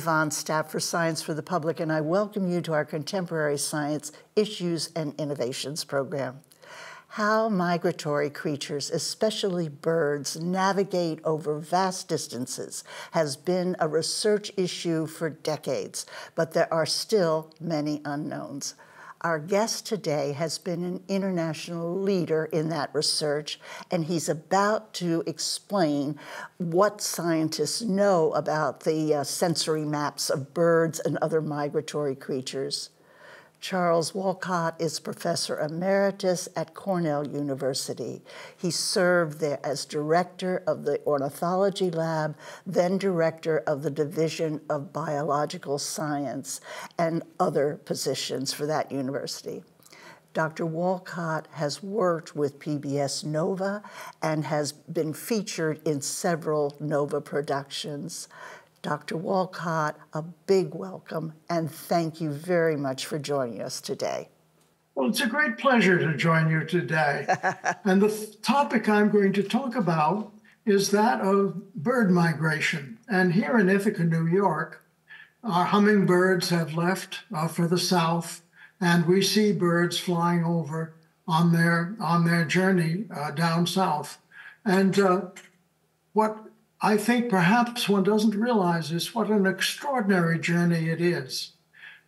Yvonne Stapp for Science for the Public, and I welcome you to our Contemporary Science Issues and Innovations program. How migratory creatures, especially birds, navigate over vast distances has been a research issue for decades, but there are still many unknowns. Our guest today has been an international leader in that research, and he's about to explain what scientists know about the uh, sensory maps of birds and other migratory creatures. Charles Walcott is professor emeritus at Cornell University. He served there as director of the ornithology lab, then director of the Division of Biological Science, and other positions for that university. Dr. Walcott has worked with PBS Nova and has been featured in several Nova productions. Dr. Walcott, a big welcome and thank you very much for joining us today. Well, it's a great pleasure to join you today. and the th- topic I'm going to talk about is that of bird migration. And here in Ithaca, New York, our hummingbirds have left uh, for the south, and we see birds flying over on their on their journey uh, down south. And uh, what I think perhaps one doesn't realize just what an extraordinary journey it is.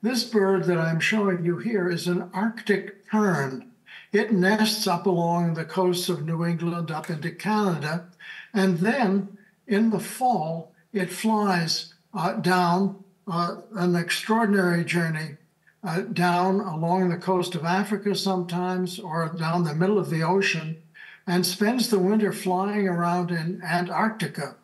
This bird that I'm showing you here is an Arctic tern. It nests up along the coasts of New England up into Canada, and then in the fall, it flies uh, down uh, an extraordinary journey uh, down along the coast of Africa sometimes or down the middle of the ocean and spends the winter flying around in Antarctica.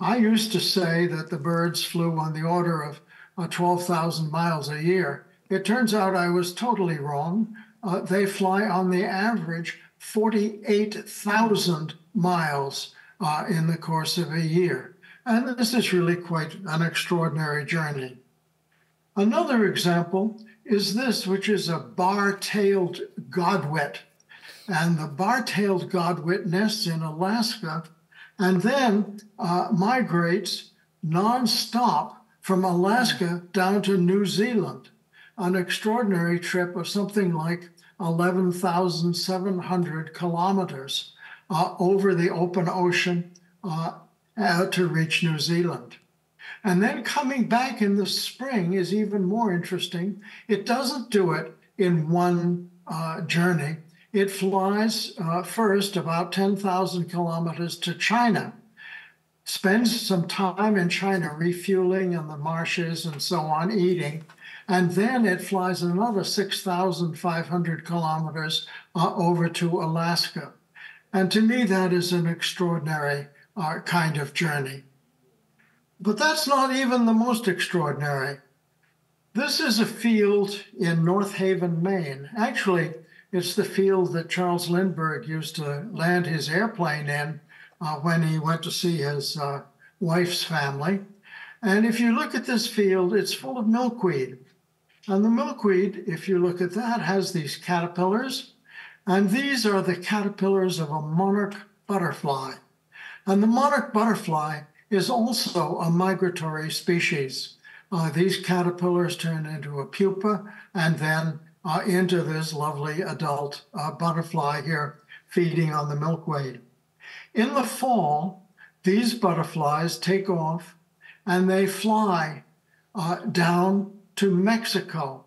I used to say that the birds flew on the order of uh, 12,000 miles a year. It turns out I was totally wrong. Uh, they fly on the average 48,000 miles uh, in the course of a year. And this is really quite an extraordinary journey. Another example is this, which is a bar tailed godwit. And the bar tailed godwit nests in Alaska and then uh, migrates nonstop from Alaska down to New Zealand, an extraordinary trip of something like 11,700 kilometers uh, over the open ocean uh, uh, to reach New Zealand. And then coming back in the spring is even more interesting. It doesn't do it in one uh, journey, it flies uh, first about 10,000 kilometers to China, spends some time in China refueling in the marshes and so on, eating, and then it flies another 6,500 kilometers uh, over to Alaska. And to me, that is an extraordinary uh, kind of journey. But that's not even the most extraordinary. This is a field in North Haven, Maine. Actually, it's the field that Charles Lindbergh used to land his airplane in uh, when he went to see his uh, wife's family. And if you look at this field, it's full of milkweed. And the milkweed, if you look at that, has these caterpillars. And these are the caterpillars of a monarch butterfly. And the monarch butterfly is also a migratory species. Uh, these caterpillars turn into a pupa and then uh, into this lovely adult uh, butterfly here feeding on the milkweed. In the fall, these butterflies take off and they fly uh, down to Mexico,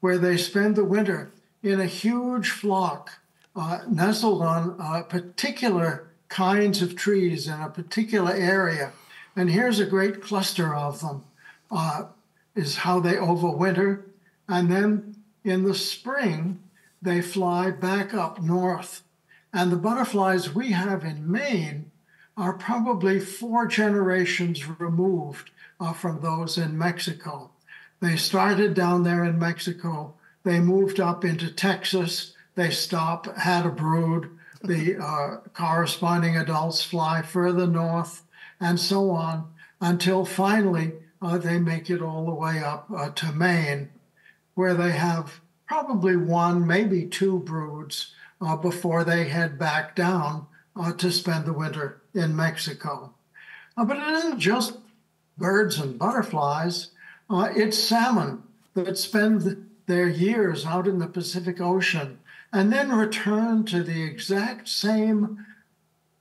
where they spend the winter in a huge flock uh, nestled on uh, particular kinds of trees in a particular area. And here's a great cluster of them, uh, is how they overwinter. And then in the spring, they fly back up north. And the butterflies we have in Maine are probably four generations removed uh, from those in Mexico. They started down there in Mexico. They moved up into Texas. They stop, had a brood. The uh, corresponding adults fly further north, and so on, until finally uh, they make it all the way up uh, to Maine where they have probably one, maybe two broods uh, before they head back down uh, to spend the winter in Mexico. Uh, but it isn't just birds and butterflies, uh, it's salmon that spend their years out in the Pacific Ocean and then return to the exact same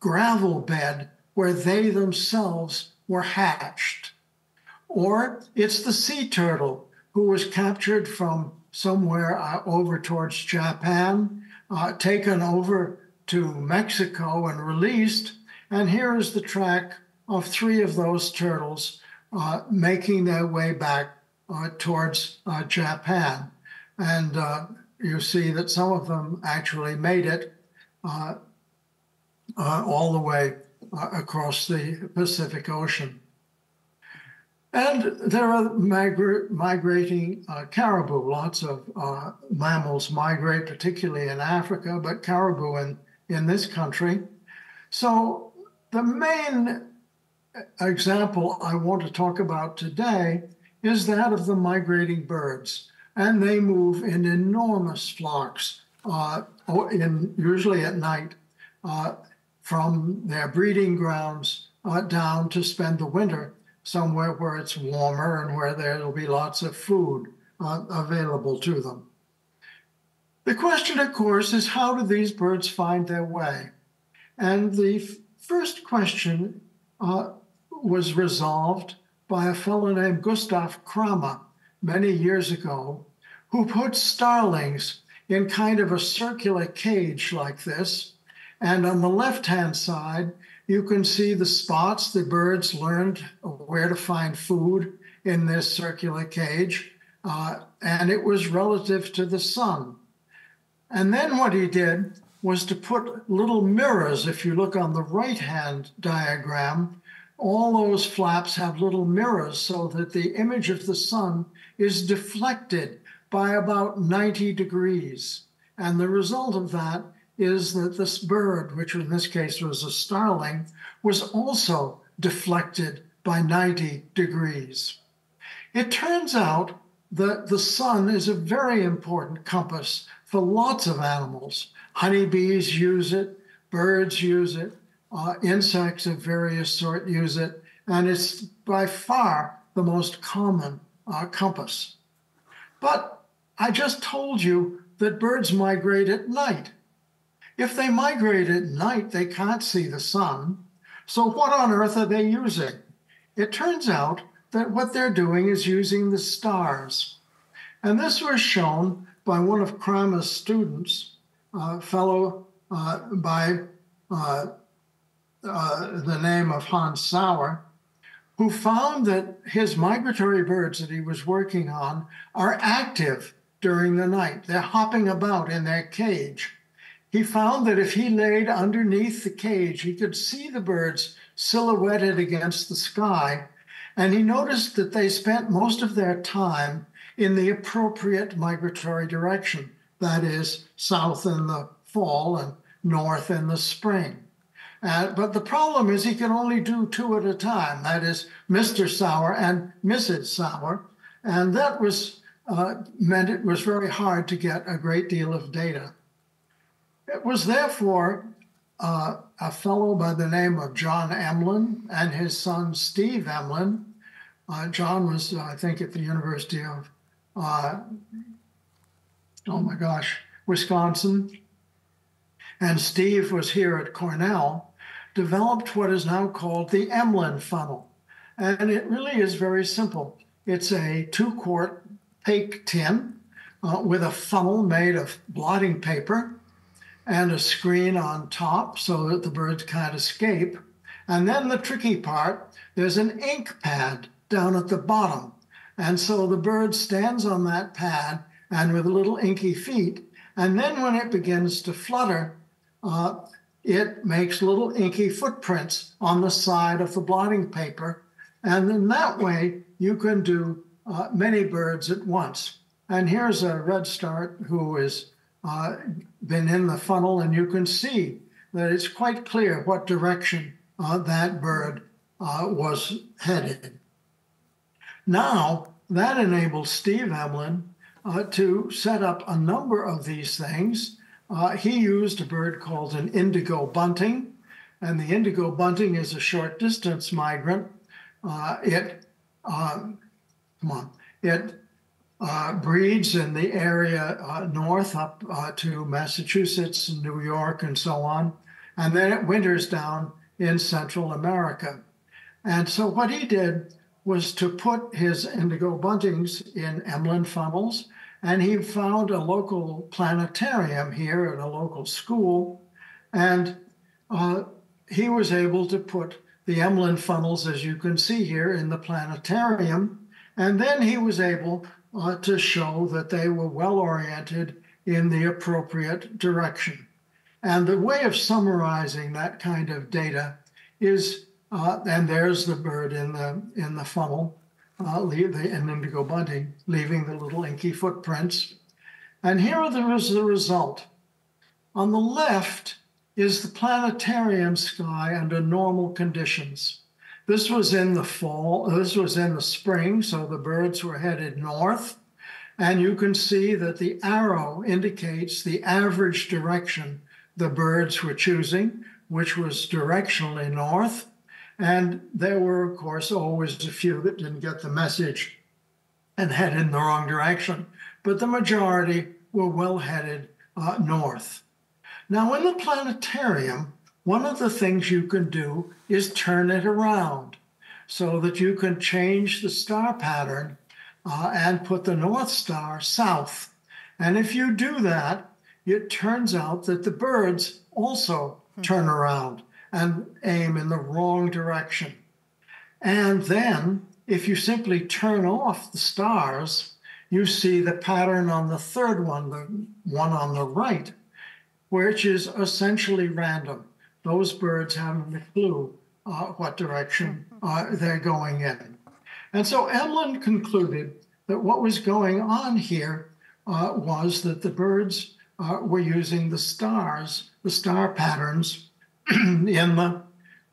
gravel bed where they themselves were hatched. Or it's the sea turtle who was captured from somewhere uh, over towards Japan, uh, taken over to Mexico and released. And here is the track of three of those turtles uh, making their way back uh, towards uh, Japan. And uh, you see that some of them actually made it all the way across the Pacific Ocean. And there are migra- migrating uh, caribou. Lots of uh, mammals migrate, particularly in Africa, but caribou in, in this country. So, the main example I want to talk about today is that of the migrating birds. And they move in enormous flocks, uh, in, usually at night, uh, from their breeding grounds uh, down to spend the winter somewhere where it's warmer and where there will be lots of food uh, available to them. The question, of course, is how do these birds find their way? And the f- first question uh, was resolved by a fellow named Gustav Kramer many years ago, who put starlings in kind of a circular cage like this. And on the left hand side, you can see the spots the birds learned where to find food in this circular cage, uh, and it was relative to the sun. And then what he did was to put little mirrors, if you look on the right hand diagram, all those flaps have little mirrors so that the image of the sun is deflected by about 90 degrees. And the result of that is that this bird, which in this case was a starling, was also deflected by 90 degrees. It turns out that the sun is a very important compass for lots of animals. Honeybees use it, birds use it, uh, insects of various sort use it, and it's by far the most common uh, compass. But I just told you that birds migrate at night. If they migrate at night, they can't see the sun. So, what on earth are they using? It turns out that what they're doing is using the stars. And this was shown by one of Kramer's students, a fellow uh, by uh, uh, the name of Hans Sauer, who found that his migratory birds that he was working on are active during the night. They're hopping about in their cage. He found that if he laid underneath the cage, he could see the birds silhouetted against the sky. And he noticed that they spent most of their time in the appropriate migratory direction that is, south in the fall and north in the spring. Uh, but the problem is he can only do two at a time. That is Mr. Sauer and Mrs. Sauer. And that was uh, meant it was very hard to get a great deal of data. It was therefore uh, a fellow by the name of John Emlen and his son Steve Emlen. Uh, John was, uh, I think, at the University of, uh, oh my gosh, Wisconsin. And Steve was here at Cornell developed what is now called the Emlen funnel. And it really is very simple. It's a two quart Pake tin uh, with a funnel made of blotting paper and a screen on top so that the birds can't escape. And then the tricky part there's an ink pad down at the bottom. And so the bird stands on that pad and with little inky feet. And then when it begins to flutter, uh, it makes little inky footprints on the side of the blotting paper. And in that way, you can do uh, many birds at once. And here's a redstart who has uh, been in the funnel, and you can see that it's quite clear what direction uh, that bird uh, was headed. Now, that enables Steve Emlen uh, to set up a number of these things uh, he used a bird called an indigo bunting, and the indigo bunting is a short distance migrant. It come on, it uh, breeds in the area uh, north up uh, to Massachusetts, and New York, and so on. And then it winters down in Central America. And so what he did was to put his indigo buntings in Emlen funnels. And he found a local planetarium here at a local school. And uh, he was able to put the Emlen funnels, as you can see here, in the planetarium. And then he was able uh, to show that they were well oriented in the appropriate direction. And the way of summarizing that kind of data is, uh, and there's the bird in the in the funnel, uh, leave the in indigo bunting, leaving the little inky footprints. And here there is the result. On the left is the planetarium sky under normal conditions. This was in the fall, this was in the spring, so the birds were headed north. And you can see that the arrow indicates the average direction the birds were choosing, which was directionally north. And there were, of course, always a few that didn't get the message and headed in the wrong direction. But the majority were well headed uh, north. Now, in the planetarium, one of the things you can do is turn it around so that you can change the star pattern uh, and put the North Star south. And if you do that, it turns out that the birds also hmm. turn around and aim in the wrong direction. And then, if you simply turn off the stars, you see the pattern on the third one, the one on the right, which is essentially random. Those birds haven't a clue uh, what direction uh, they're going in. And so Emlen concluded that what was going on here uh, was that the birds uh, were using the stars, the star patterns in the,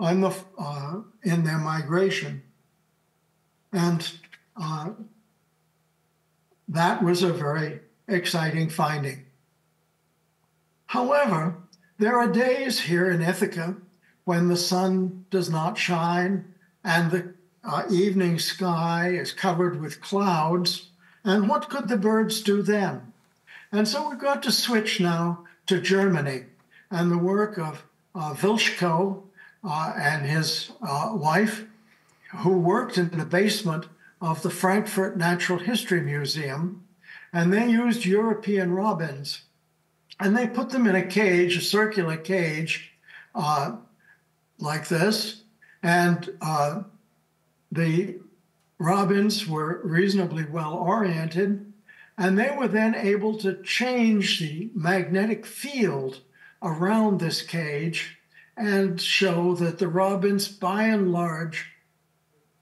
on the uh, in their migration, and uh, that was a very exciting finding. However, there are days here in Ithaca when the sun does not shine and the uh, evening sky is covered with clouds. And what could the birds do then? And so we've got to switch now to Germany and the work of uh, Wiltschko uh, and his uh, wife, who worked in the basement of the Frankfurt Natural History Museum. And they used European robins and they put them in a cage, a circular cage, uh, like this. And uh, the robins were reasonably well oriented, and they were then able to change the magnetic field around this cage and show that the robins, by and large,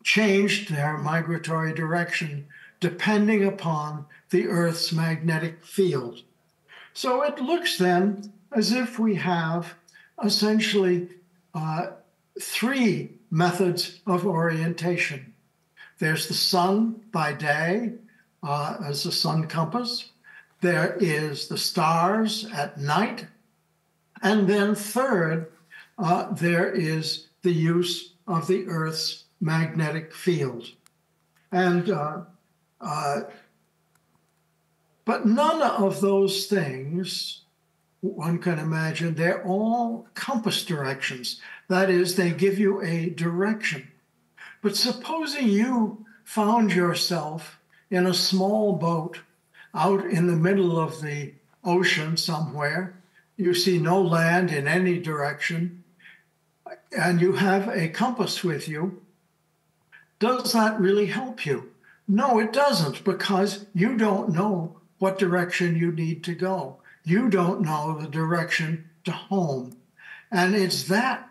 changed their migratory direction depending upon the Earth's magnetic field. So it looks then as if we have essentially uh, three methods of orientation. There's the sun by day uh, as the sun compass. There is the stars at night. And then third, uh, there is the use of the Earth's magnetic field. And uh, uh but none of those things, one can imagine, they're all compass directions. That is, they give you a direction. But supposing you found yourself in a small boat out in the middle of the ocean somewhere, you see no land in any direction, and you have a compass with you, does that really help you? No, it doesn't, because you don't know what direction you need to go. You don't know the direction to home. And it's that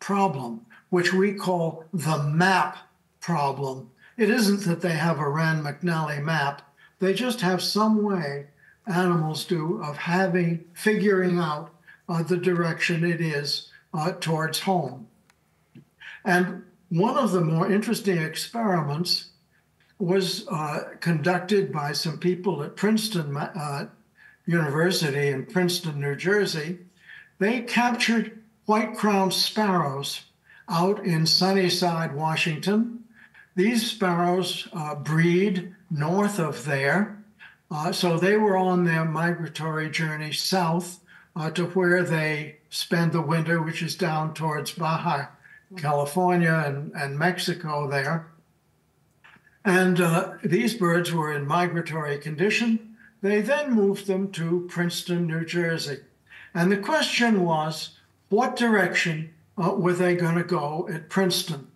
problem, which we call the map problem. It isn't that they have a Rand McNally map, they just have some way, animals do, of having, figuring out uh, the direction it is uh, towards home. And one of the more interesting experiments was uh, conducted by some people at Princeton uh, University in Princeton, New Jersey. They captured white crowned sparrows out in Sunnyside, Washington. these sparrows uh, breed north of there. Uh, so they were on their migratory journey south uh, to where they spend the winter, which is down towards Baja California and, and Mexico there. And uh, these birds were in migratory condition. They then moved them to Princeton, New Jersey. And the question was what direction uh, were they going to go at Princeton?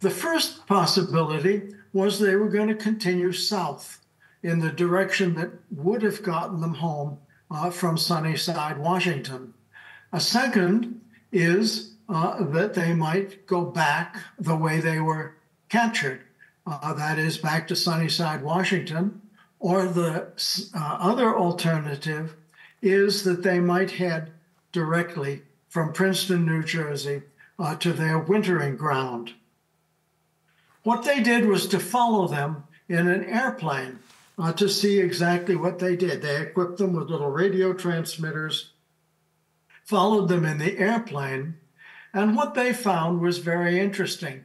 The first possibility was they were going to continue south in the direction that would have gotten them home uh, from Sunnyside, Washington. A second is uh, that they might go back the way they were captured, uh, that is, back to Sunnyside, Washington. Or the uh, other alternative is that they might head directly from Princeton, New Jersey, uh, to their wintering ground. What they did was to follow them in an airplane uh, to see exactly what they did. They equipped them with little radio transmitters, followed them in the airplane, and what they found was very interesting.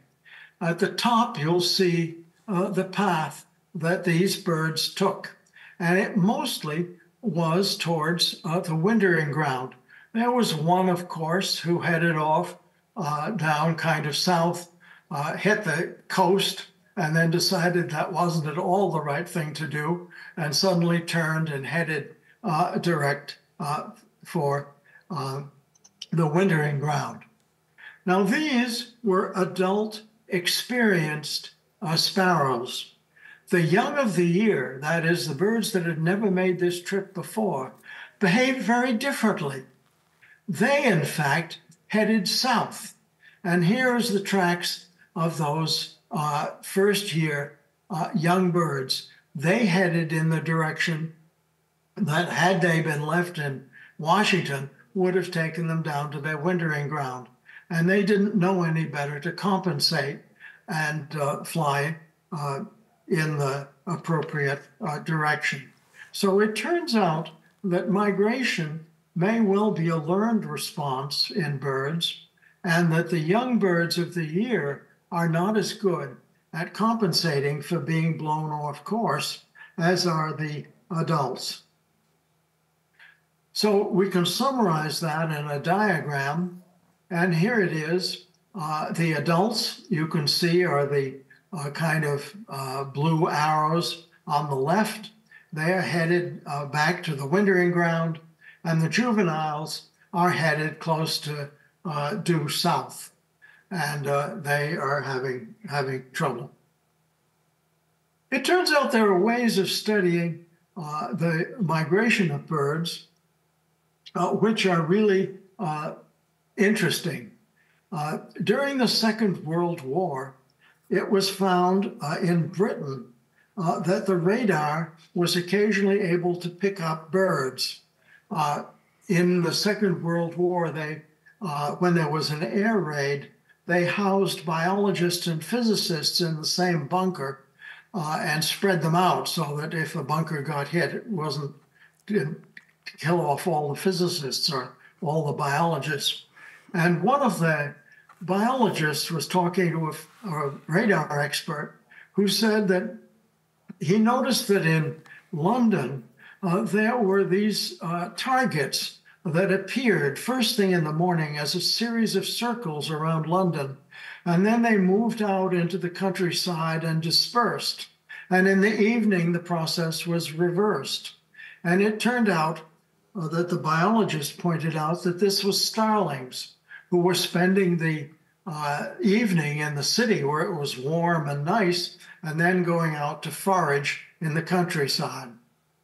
At the top, you'll see uh, the path that these birds took, and it mostly was towards uh, the wintering ground. There was one, of course, who headed off uh, down kind of south, uh, hit the coast, and then decided that wasn't at all the right thing to do, and suddenly turned and headed uh, direct uh, for the wintering ground. Now, these were adult, experienced uh, sparrows. The young of the year, that is, the birds that had never made this trip before, behaved very differently. They, in fact, headed south. And here's the tracks of those uh, first year uh, young birds. They headed in the direction that, had they been left in Washington, would have taken them down to their wintering ground and they didn't know any better to compensate and uh, fly uh, in the appropriate uh, direction. So it turns out that migration may well be a learned response in birds, and that the young birds of the year are not as good at compensating for being blown off course as are the adults. So we can summarize that in a diagram and here it is. Uh, the adults you can see are the uh, kind of uh, blue arrows on the left. They are headed uh, back to the wintering ground, and the juveniles are headed close to uh, due south, and uh, they are having having trouble. It turns out there are ways of studying the migration of birds, which are really interesting. Uh, during the Second World War, it was found uh, in Britain uh, that the radar was occasionally able to pick up birds. Uh, in the Second World War, they, uh, when there was an air raid, they housed biologists and physicists in the same bunker uh, and spread them out so that if a bunker got hit, it wasn't didn't kill off all the physicists or all the biologists. And one of the biologists was talking to a, a radar expert who said that he noticed that in London, uh, there were these uh, targets that appeared first thing in the morning as a series of circles around London. And then they moved out into the countryside and dispersed. And in the evening, the process was reversed. And it turned out uh, that the biologist pointed out that this was starlings who were spending the uh, evening in the city where it was warm and nice, and then going out to forage in the countryside.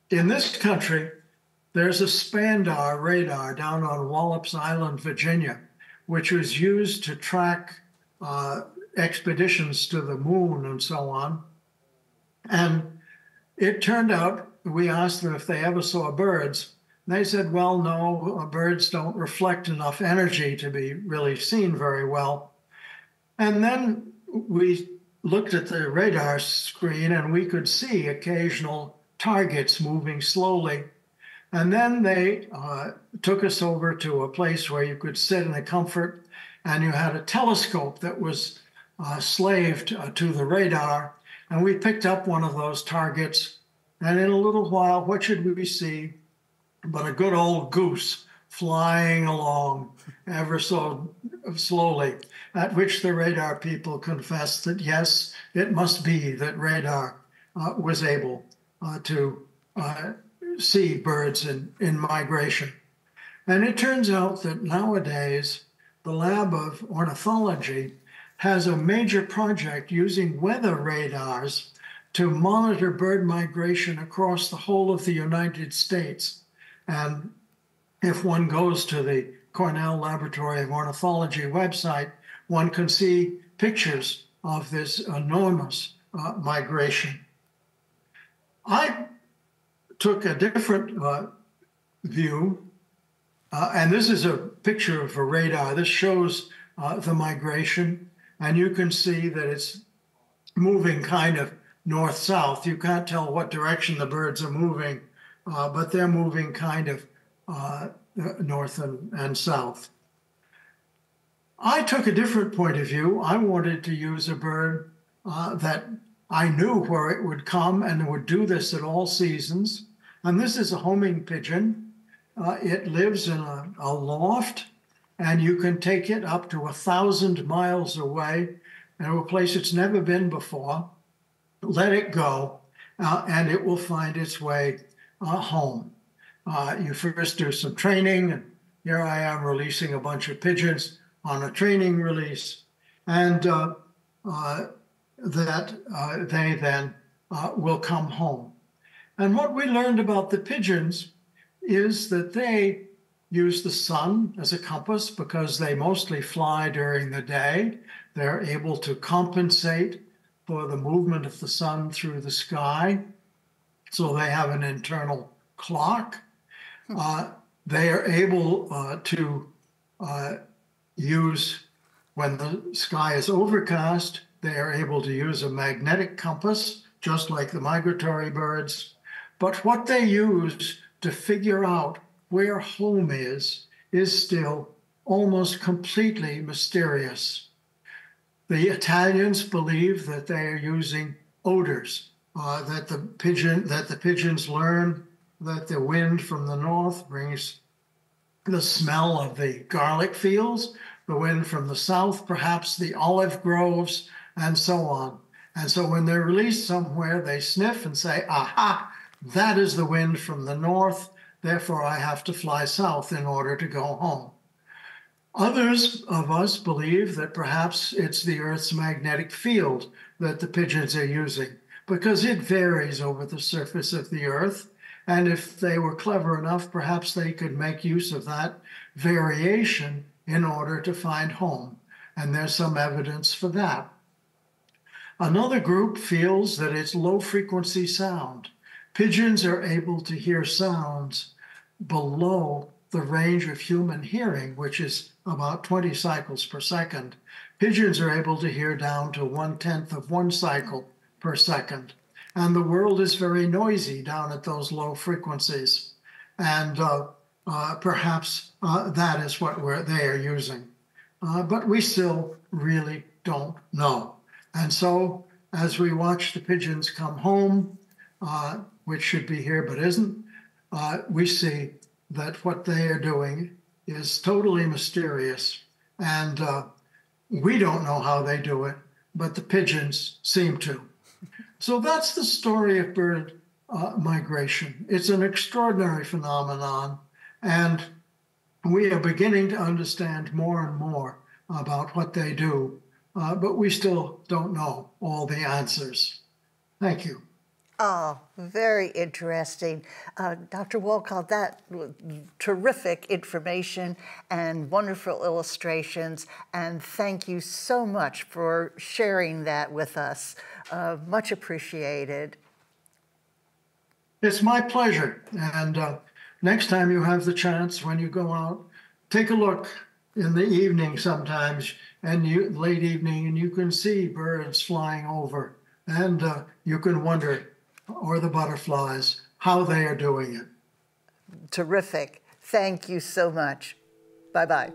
In this country, there's a Spandar radar down on Wallops Island, Virginia, which was used to track uh, expeditions to the moon and so on. And it turned out, we asked them if they ever saw birds, they said, well, no, uh, birds don't reflect enough energy to be really seen very well. And then we looked at the radar screen and we could see occasional targets moving slowly. And then they uh, took us over to a place where you could sit in the comfort and you had a telescope that was uh, slaved uh, to the radar, and we picked up one of those targets. And in a little while, what should we see but a good old goose flying along ever so slowly, at which the radar people confessed that yes, it must be that radar uh, was able uh, to uh, see birds in, in migration. And it turns out that nowadays, the Lab of Ornithology has a major project using weather radars to monitor bird migration across the whole of the United States. And if one goes to the Cornell Laboratory of Ornithology website, one can see pictures of this enormous uh, migration. I took a different uh, view, uh, and this is a picture of a radar. This shows uh, the migration, and you can see that it's moving kind of north south. You can't tell what direction the birds are moving, uh, but they're moving kind of uh, north and, and south. I took a different point of view. I wanted to use a bird uh, that I knew where it would come and would do this at all seasons. And this is a homing pigeon. Uh, it lives in a, a, loft, and you can take it up to a thousand miles away to a place it's never been before. Let it go, uh, and it will find its way uh, home. Uh, you first do some training, and here I am releasing a bunch of pigeons on a training release, and uh, uh, that uh, they then uh, will come home. And what we learned about the pigeons is that they use the sun as a compass because they mostly fly during the day. They're able to compensate for the movement of the sun through the sky. So they have an internal clock. Hmm. Uh, they are able uh, to uh, use, when the sky is overcast, they are able to use a magnetic compass, just like the migratory birds. But what they use to figure out where home is is still almost completely mysterious. The Italians believe that they are using odors, uh, that the pigeon that the pigeons learn that the wind from the north brings the smell of the garlic fields, the wind from the south, perhaps the olive groves, and so on. And so when they're released somewhere, they sniff and say, aha, that is the wind from the north, therefore I have to fly south in order to go home. Others of us believe that perhaps it's the Earth's magnetic field that the pigeons are using because it varies over the surface of the Earth. And if they were clever enough, perhaps they could make use of that variation in order to find home. And there's some evidence for that. Another group feels that it's low frequency sound. Pigeons are able to hear sounds below the range of human hearing, which is about 20 cycles per second. Pigeons are able to hear down to one tenth of one cycle per second. And the world is very noisy down at those low frequencies. And uh, uh, perhaps uh, that is what they are using. Uh, but we still really don't know. And so, as we watch the pigeons come home, uh, which should be here but isn't, we see that what they are doing is totally mysterious. And we don't know how they do it, but the pigeons seem to. So that's the story of bird uh, migration. It's an extraordinary phenomenon, and we are beginning to understand more and more about what they do uh, but we still don't know all the answers. Thank you. Oh, very interesting. Uh, Dr. Walcott, that terrific information and wonderful illustrations. And thank you so much for sharing that with us. Uh, much appreciated. It's my pleasure. And uh, next time you have the chance, when you go out, take a look in the evening sometimes and you, late evening, and you can see birds flying over, and uh, you can wonder, or the butterflies, how they are doing it. Terrific. Thank you so much. Bye bye.